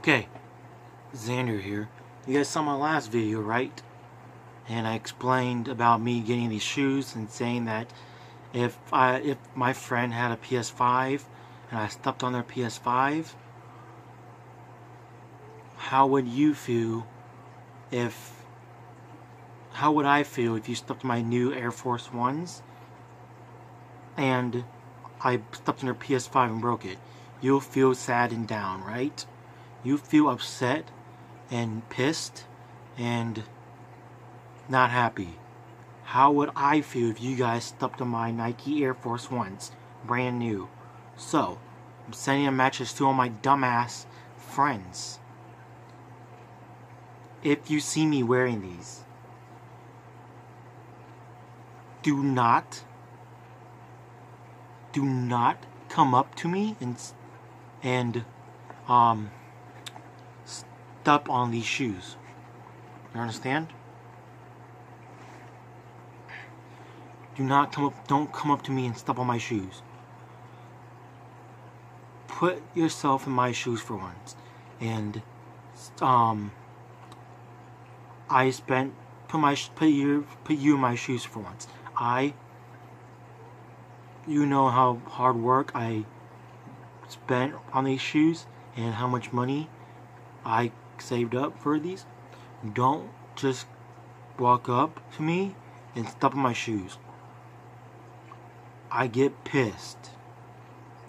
Okay, Xander here. You guys saw my last video, right? And I explained about me getting these shoes and saying that if I if my friend had a PS5 and I stepped on their PS5, how would you feel if how would I feel if you stepped on my new Air Force Ones and I stepped on their PS5 and broke it? You'll feel sad and down, right? You feel upset and pissed and not happy. How would I feel if you guys stepped on my Nike Air Force Ones, brand new? So, I'm sending a message to all my dumbass friends. If you see me wearing these, do not, do not come up to me and, and, um, step on these shoes. You understand? Do not come up don't come up to me and step on my shoes. Put yourself in my shoes for once. And um I spent put my put you put you in my shoes for once. I you know how hard work I spent on these shoes and how much money I saved up for these. Don't just walk up to me and step on my shoes. I get pissed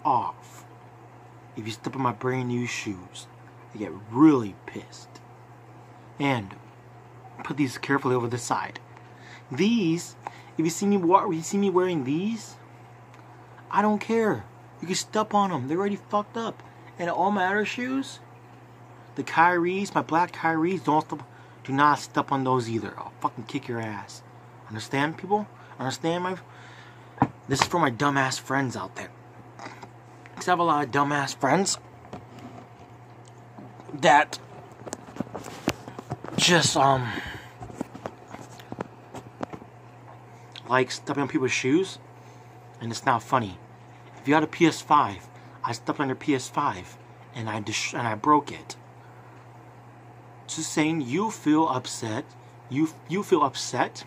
off if you step on my brand new shoes. I get really pissed. And put these carefully over the side. These, if you see me, if you see me wearing these, I don't care. You can step on them. They're already fucked up. And all my other shoes, the Kyries, my black Kyries, don't step, do not step on those either. I'll fucking kick your ass. Understand, people? Understand my this is for my dumbass friends out there. Because I have a lot of dumbass friends that just, um, like stepping on people's shoes, and it's not funny. If you had a PS5, I stepped on your PS5, and I dis- and I broke it. Just saying, you feel upset. You you feel upset.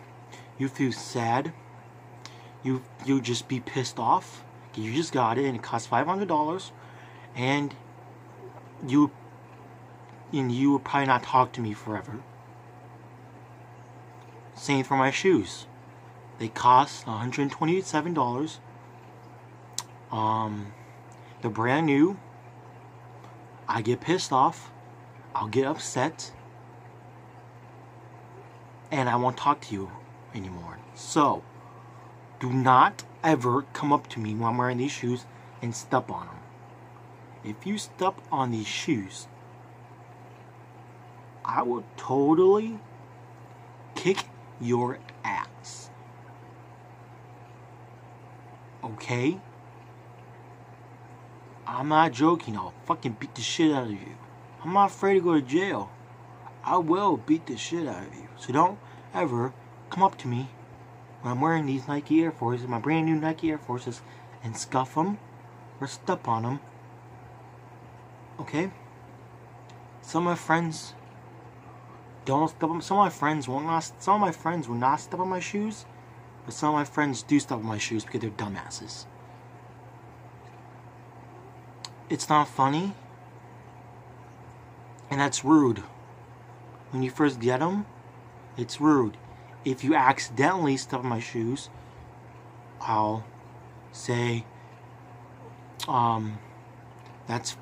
You feel sad you you just be pissed off. You just got it and it costs five hundred dollars, and you and you will probably not talk to me forever. Same for my shoes. They cost one hundred twenty-seven dollars. Um, they're brand new. I get pissed off. I'll get upset. And I won't talk to you anymore. So, do not ever come up to me when I'm wearing these shoes and step on them. If you step on these shoes, I will totally kick your ass. Okay? I'm not joking. I'll fucking beat the shit out of you. I'm not afraid to go to jail. I will beat the shit out of you. So don't ever come up to me when I'm wearing these Nike Air Forces, my brand new Nike Air Forces, and scuff them or step on them. Okay? Some of my friends don't step on. Some of my friends not. Some of my friends will not step on my shoes, but some of my friends do step on my shoes because they're dumbasses. It's not funny, and that's rude. When you first get them, it's rude if you accidentally on my shoes, I'll say, um, that's,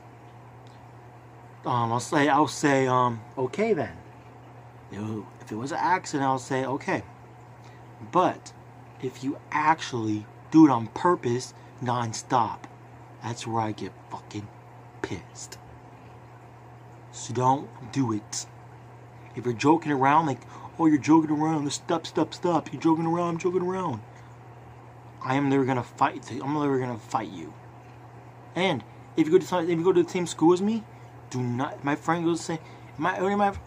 um, I'll say, I'll say, um, okay then. If it was an accident, I'll say, okay. But if you actually do it on purpose, non-stop, that's where I get fucking pissed. So don't do it. If you're joking around, like, Oh, you're joking around. The stop, stop, stop. You're joking around. I'm joking around. I am never gonna fight. I'm never gonna fight you. And if you go to if you go to the same school as me, do not. My friend goes say, my,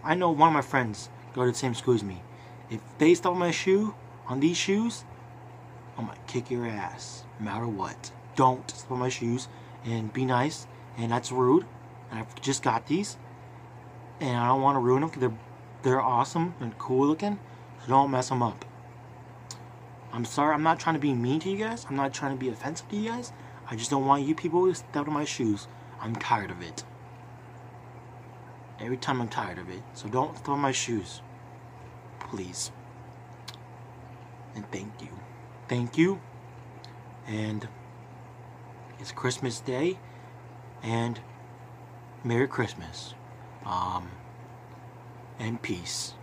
I know one of my friends go to the same school as me. If they stop on my shoe, on these shoes, I'm gonna kick your ass, no matter what. Don't step on my shoes and be nice, and that's rude. And I just got these, and I don't want to ruin them because they're they're awesome and cool looking. So don't mess them up. I'm sorry. I'm not trying to be mean to you guys. I'm not trying to be offensive to you guys. I just don't want you people to step on my shoes. I'm tired of it. Every time I'm tired of it. So don't step my shoes. Please. And thank you. Thank you. And it's Christmas Day. And Merry Christmas. Um, and peace.